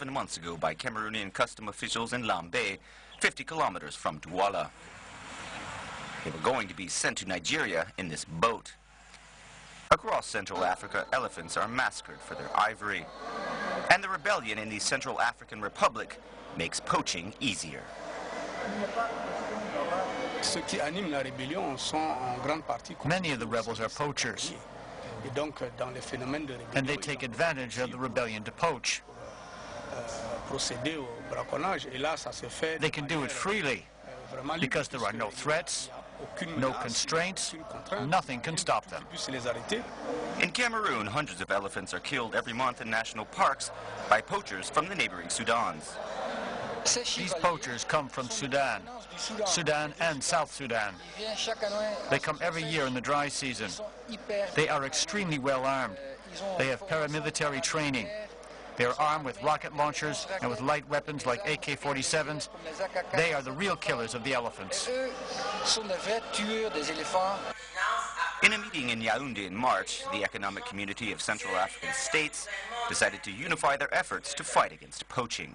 seven months ago by Cameroonian custom officials in Lambe, 50 kilometers from Douala. They were going to be sent to Nigeria in this boat. Across Central Africa, elephants are massacred for their ivory. And the rebellion in the Central African Republic makes poaching easier. Many of the rebels are poachers. And they take advantage of the rebellion to poach. They can do it freely because there are no threats, no constraints, nothing can stop them. In Cameroon, hundreds of elephants are killed every month in national parks by poachers from the neighboring Sudans. These poachers come from Sudan, Sudan and South Sudan. They come every year in the dry season. They are extremely well armed. They have paramilitary training. They are armed with rocket launchers and with light weapons like AK-47s. They are the real killers of the elephants. In a meeting in Yaoundé in March, the Economic Community of Central African States decided to unify their efforts to fight against poaching.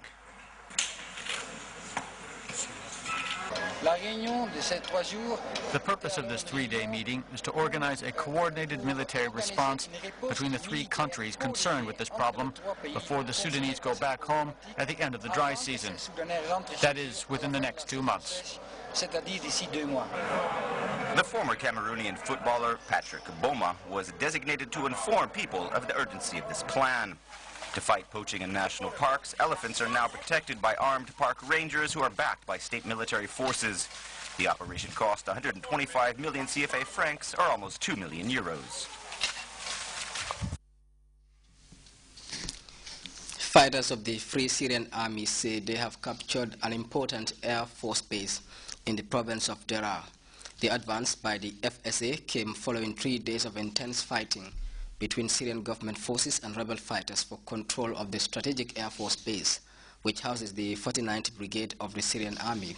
The purpose of this three-day meeting is to organize a coordinated military response between the three countries concerned with this problem before the Sudanese go back home at the end of the dry season. That is, within the next two months. The former Cameroonian footballer Patrick Mboma was designated to inform people of the urgency of this plan. To fight poaching in national parks, elephants are now protected by armed park rangers who are backed by state military forces. The operation cost 125 million CFA francs, or almost 2 million euros. Fighters of the Free Syrian Army say they have captured an important Air Force base in the province of Deraa. The advance by the FSA came following three days of intense fighting between Syrian government forces and rebel fighters for control of the strategic Air Force base, which houses the 49th Brigade of the Syrian Army.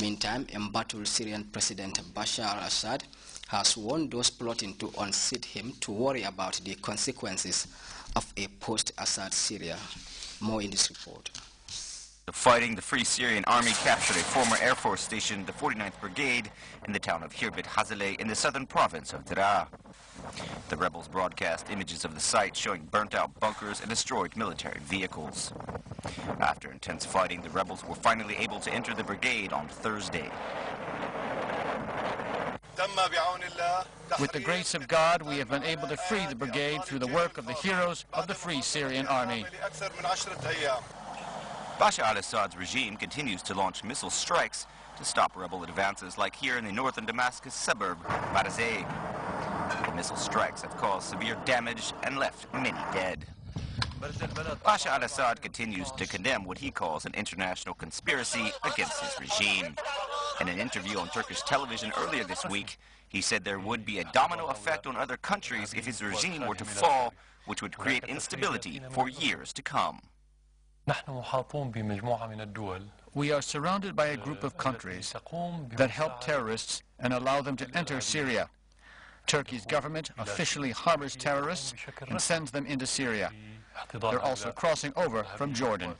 Meantime, embattled Syrian President Bashar al-Assad has warned those plotting to unseat him to worry about the consequences of a post-Assad Syria. More in this report. The fighting the Free Syrian Army captured a former Air Force station, the 49th Brigade, in the town of Khirbet Hazaleh in the southern province of Deraa. The rebels broadcast images of the site showing burnt-out bunkers and destroyed military vehicles. After intense fighting, the rebels were finally able to enter the brigade on Thursday. With the grace of God, we have been able to free the brigade through the work of the heroes of the Free Syrian Army. Bashar al-Assad's regime continues to launch missile strikes to stop rebel advances like here in the northern Damascus suburb, Barazeh. The missile strikes have caused severe damage and left many dead. Bashar al-Assad continues to condemn what he calls an international conspiracy against his regime. In an interview on Turkish television earlier this week, he said there would be a domino effect on other countries if his regime were to fall, which would create instability for years to come. We are surrounded by a group of countries that help terrorists and allow them to enter Syria. Turkey's government officially harbors terrorists and sends them into Syria. They're also crossing over from Jordan.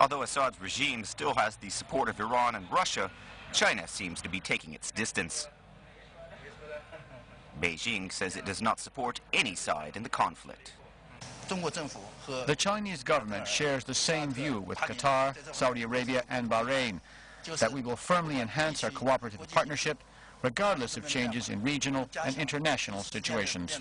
Although Assad's regime still has the support of Iran and Russia, China seems to be taking its distance. Beijing says it does not support any side in the conflict. The Chinese government shares the same view with Qatar, Saudi Arabia and Bahrain, that we will firmly enhance our cooperative partnership regardless of changes in regional and international situations.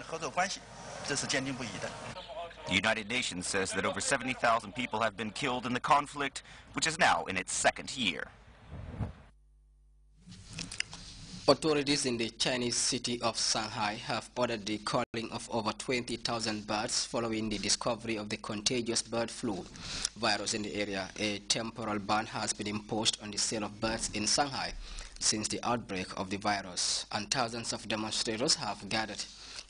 The United Nations says that over 70,000 people have been killed in the conflict, which is now in its second year. Authorities in the Chinese city of Shanghai have ordered the culling of over 20,000 birds following the discovery of the contagious bird flu virus in the area. A temporal ban has been imposed on the sale of birds in Shanghai since the outbreak of the virus, and thousands of demonstrators have gathered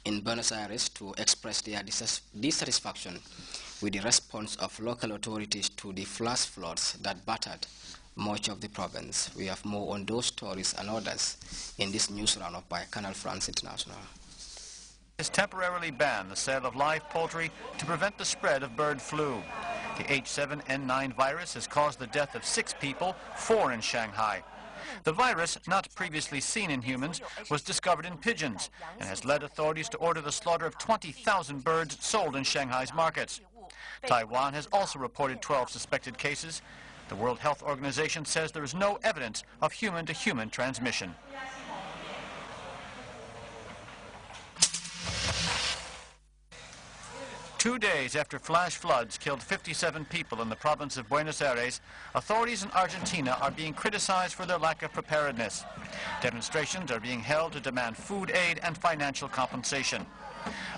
in Buenos Aires to express their dissatisfaction with the response of local authorities to the flash floods that battered much of the province. We have more on those stories and others in this news roundup by Canal France International. has temporarily banned the sale of live poultry to prevent the spread of bird flu. The H7N9 virus has caused the death of six people, four in Shanghai. The virus, not previously seen in humans, was discovered in pigeons and has led authorities to order the slaughter of 20,000 birds sold in Shanghai's markets. Taiwan has also reported 12 suspected cases. The World Health Organization says there is no evidence of human-to-human -human transmission. Two days after flash floods killed 57 people in the province of Buenos Aires, authorities in Argentina are being criticized for their lack of preparedness. Demonstrations are being held to demand food aid and financial compensation.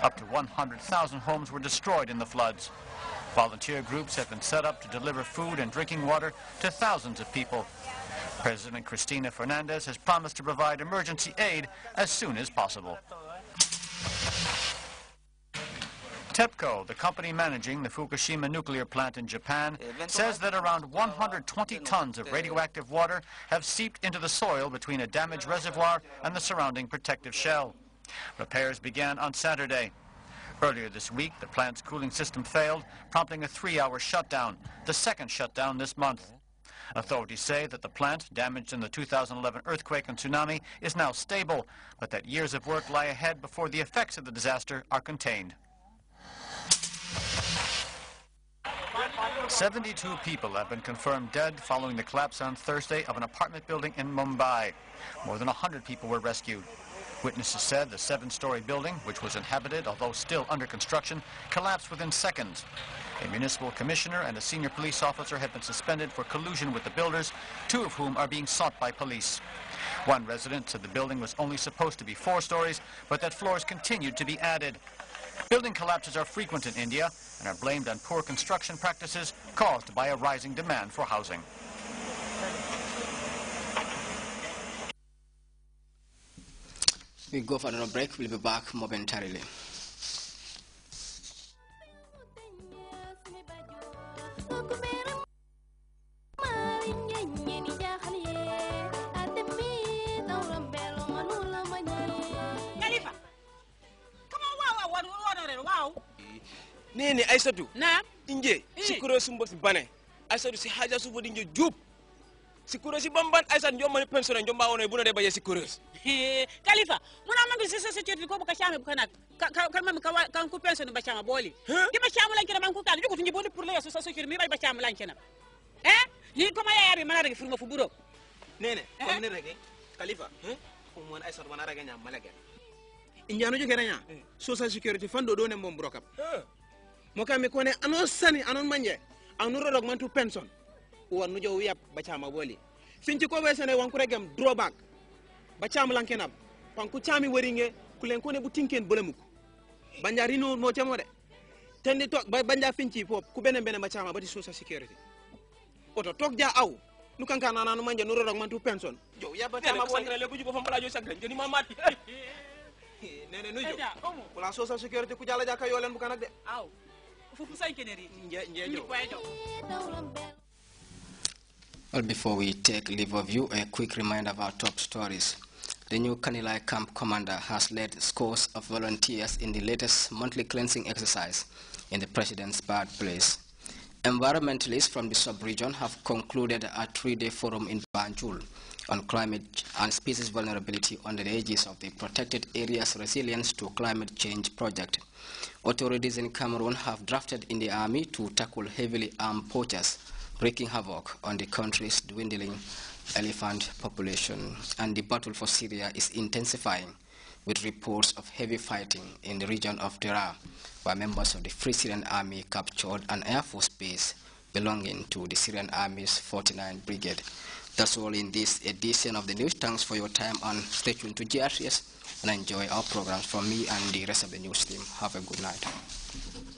Up to 100,000 homes were destroyed in the floods. Volunteer groups have been set up to deliver food and drinking water to thousands of people. President Cristina Fernandez has promised to provide emergency aid as soon as possible. TEPCO, the company managing the Fukushima nuclear plant in Japan, says that around 120 tons of radioactive water have seeped into the soil between a damaged reservoir and the surrounding protective shell. Repairs began on Saturday. Earlier this week, the plant's cooling system failed, prompting a three-hour shutdown, the second shutdown this month. Authorities say that the plant, damaged in the 2011 earthquake and tsunami, is now stable, but that years of work lie ahead before the effects of the disaster are contained. 72 people have been confirmed dead following the collapse on Thursday of an apartment building in Mumbai. More than 100 people were rescued. Witnesses said the seven-story building, which was inhabited, although still under construction, collapsed within seconds. A municipal commissioner and a senior police officer have been suspended for collusion with the builders, two of whom are being sought by police. One resident said the building was only supposed to be four stories, but that floors continued to be added. Building collapses are frequent in India and are blamed on poor construction practices caused by a rising demand for housing. We go for another break. We'll be back. Momentarily. nene aissatou. Na inje sikuro sumbo si bane aissatou si haja sufo dinje jup. sikurosi bamban aisa njomba ni pensona njomba ono ibuna de baye sikurosi kalifa muna mangi sese se chetu ko bakashame bukana kalma mi kan ku pensona bachama boli ki bachama lan kira banku kan jukutu njiboni pour le so so chetu mi bay bachama lan kena eh? Ni koma ya yabi mana rege furma fuburo. Nene eh? kom ne rege kalifa ko mon aisa wana rege nyam malage injano jukere nya eh. social security fando do ne mom brokap eh. mo kame kone anon sani anon manje anon rodog man tu pension uwannujo wiyap bacama ɓooli finti ko ɓe sene wonko regem drobak bacama lankenab panko cami waringe kulen kone ɓo tinken bolemuk banja rino motemo de. Tendi to banja finci fof ko ɓene ɓene bacama ɓati social sécurité oto toog ja aw nu kanka nanano manje nu rorok man tu penson jow yabbatama ɓoole bujugo fo mbaɗa jo sagre joni ma matti nene nu jo wala social sécurité ku jala jaka yolen bukanak de. Aw. Fufu sankene ri nje nje Well, before we take leave of you, a quick reminder of our top stories. The new Kanilai camp commander has led scores of volunteers in the latest monthly cleansing exercise in the president's birthplace. Environmentalists from the sub-region have concluded a three-day forum in Banjul on climate and species vulnerability under the aegis of the Protected Areas Resilience to Climate Change project. Authorities in Cameroon have drafted in the army to tackle heavily armed poachers, wreaking havoc on the country's dwindling elephant population. And the battle for Syria is intensifying with reports of heavy fighting in the region of Deraa, where members of the Free Syrian Army captured an Air Force base belonging to the Syrian Army's 49th Brigade. That's all in this edition of the news. Thanks for your time and stay tuned to GRTS and enjoy our programs from me and the rest of the news team. Have a good night.